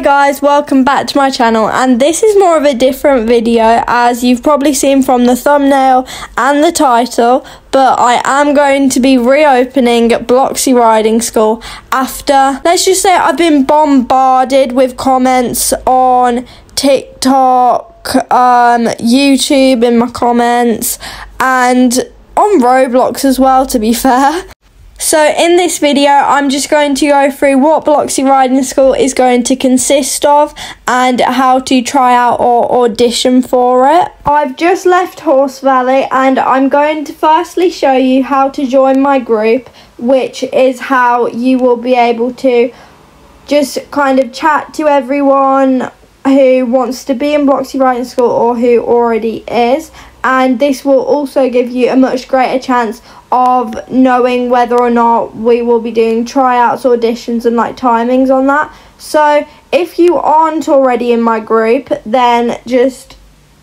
Hi guys, welcome back to my channel and this is more of a different video as you've probably seen from the thumbnail and the title but I am going to be reopening Bloxy Riding School after, let's just say I've been bombarded with comments on TikTok, um, YouTube in my comments and on Roblox as well to be fair. So in this video, I'm just going to go through what Bloxy Riding School is going to consist of and how to try out or audition for it. I've just left Horse Valley and I'm going to firstly show you how to join my group, which is how you will be able to just kind of chat to everyone who wants to be in Bloxy Riding School or who already is and this will also give you a much greater chance of knowing whether or not we will be doing tryouts, auditions, and like timings on that. So if you aren't already in my group, then just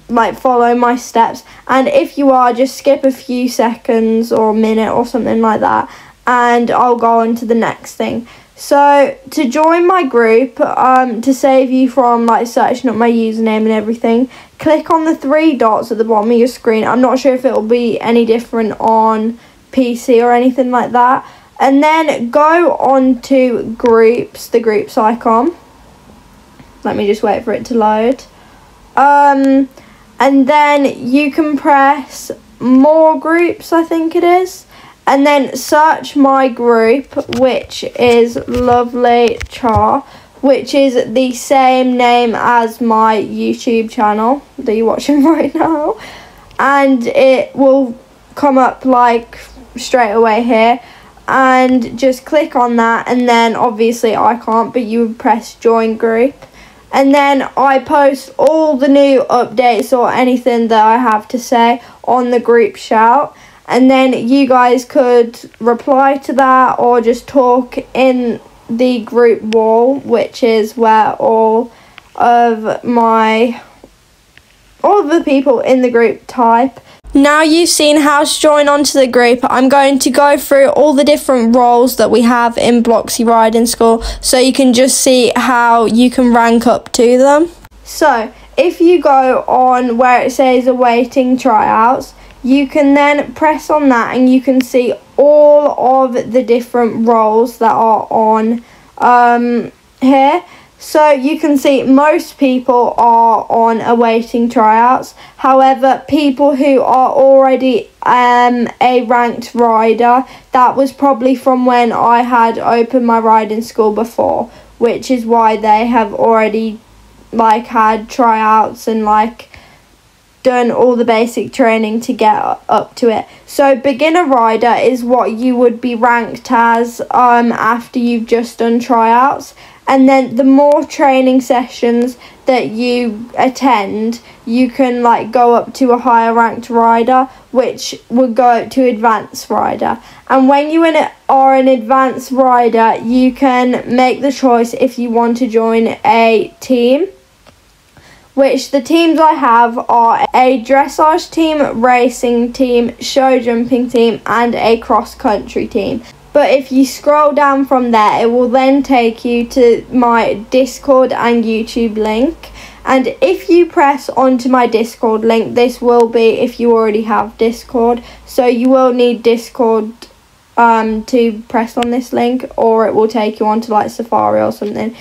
like follow my steps. And if you are, just skip a few seconds or a minute or something like that, and I'll go on to the next thing. So to join my group, um, to save you from like searching up my username and everything, click on the three dots at the bottom of your screen. I'm not sure if it will be any different on PC or anything like that. And then go on to groups, the groups icon. Let me just wait for it to load. Um, and then you can press more groups, I think it is. And then search my group, which is LuvleyChar, which is the same name as my YouTube channel that you're watching right now. And it will come up like straight away here. And just click on that and then obviously I can't but you would press join group. And then I post all the new updates or anything that I have to say on the group shout and then you guys could reply to that or just talk in the group wall which is where all of my all of the people in the group type now you've seen how to join onto the group, I'm going to go through all the different roles that we have in Bloxy Riding School so you can just see how you can rank up to them. So, if you go on where it says awaiting tryouts, you can then press on that and you can see all of the different roles that are on um, here. So you can see most people are on awaiting tryouts. However, people who are already um, a ranked rider, that was probably from when I had opened my riding school before, which is why they have already like had tryouts and like done all the basic training to get up to it. So beginner rider is what you would be ranked as um after you've just done tryouts. And then the more training sessions that you attend you can like go up to a higher ranked rider which would go up to advanced rider. And when you are an advanced rider you can make the choice if you want to join a team which the teams I have are a dressage team, racing team, show jumping team, and a cross country team. But if you scroll down from there, it will then take you to my Discord and YouTube link. And if you press onto my Discord link, this will be if you already have Discord. So you will need Discord um, to press on this link, or it will take you onto like Safari or something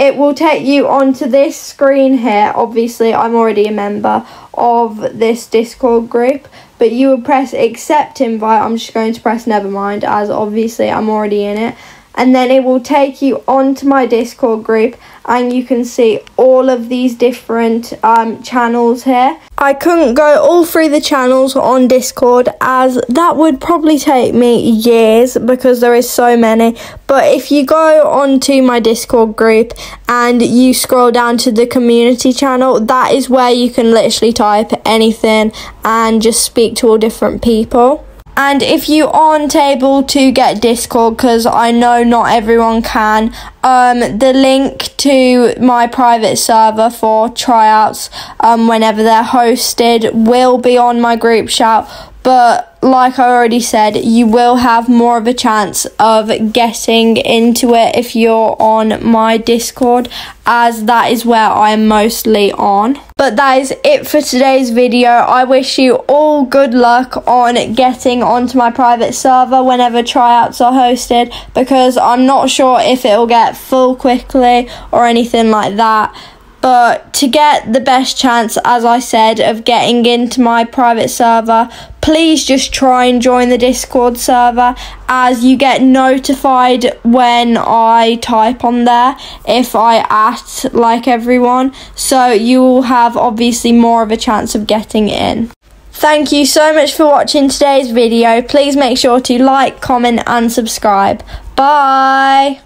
it will take you onto this screen here. Obviously, I'm already a member of this Discord group, but you will press accept invite. I'm just going to press never mind as obviously I'm already in it. And then it will take you onto my Discord group and you can see all of these different um, channels here. I couldn't go all through the channels on Discord as that would probably take me years because there is so many. But if you go onto my Discord group and you scroll down to the community channel, that is where you can literally type anything and just speak to all different people. And if you aren't able to get Discord, because I know not everyone can, um, the link to my private server for tryouts um, whenever they're hosted will be on my group shout. But like I already said, you will have more of a chance of getting into it if you're on my Discord, as that is where I'm mostly on. But that is it for today's video. I wish you all good luck on getting onto my private server whenever tryouts are hosted, because I'm not sure if it'll get full quickly or anything like that. But to get the best chance, as I said, of getting into my private server, please just try and join the Discord server as you get notified when I type on there if I act like everyone. So you will have obviously more of a chance of getting in. Thank you so much for watching today's video. Please make sure to like, comment and subscribe. Bye!